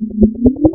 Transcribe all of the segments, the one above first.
you.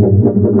you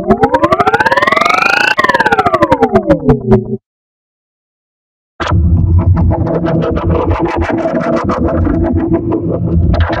Thank you.